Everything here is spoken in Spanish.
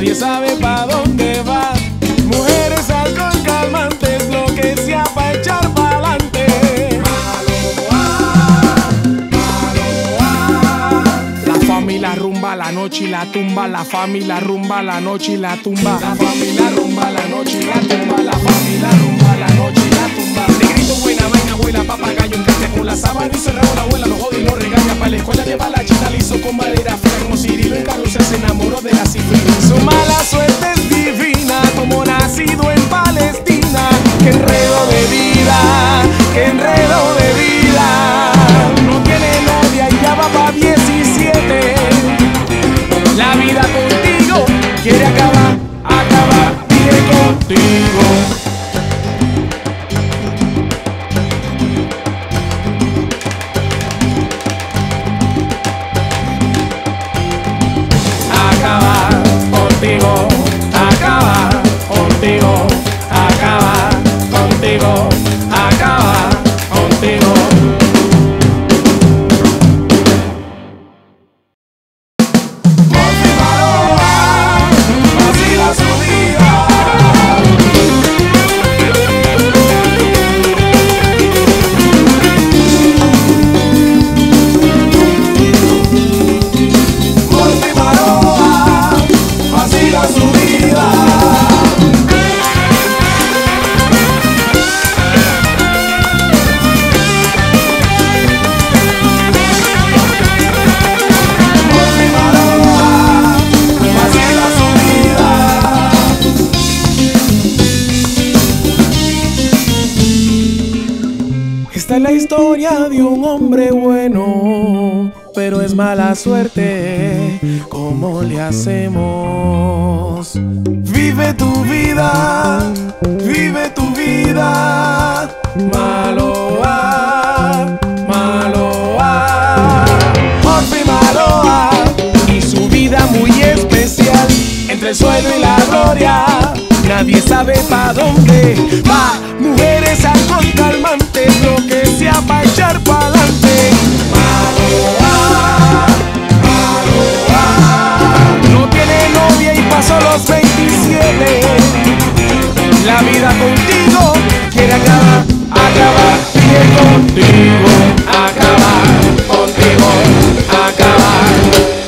Nadie sabe pa' dónde va. Mujeres alcohol calmantes, lo que sea pa' echar pa'lante. La familia rumba la noche y la tumba, la familia rumba la noche y la tumba. La familia rumba la noche y la tumba, la familia rumba la noche y la tumba. Negrito buena vaina, abuela, papagayo en casa con la sábana y cerrado la abuela, los jode y los regaña. Pa' la escuela lleva la china liso con madera fría como Cirilo en carrusel se enamoró de la Enredo de vida, que enredo de vida. No tiene novia y ya va pa' 17. Es la historia de un hombre bueno, pero es mala suerte. ¿Cómo le hacemos? Vive tu vida, vive tu vida. Maloa, Maloa. Morphy Maloa y su vida muy especial. Entre el suelo y la gloria, nadie sabe pa' dónde va. Mujeres alcohol calmantes, vida contigo quiere acabar, acabar, sigue contigo, acabar contigo, acabar.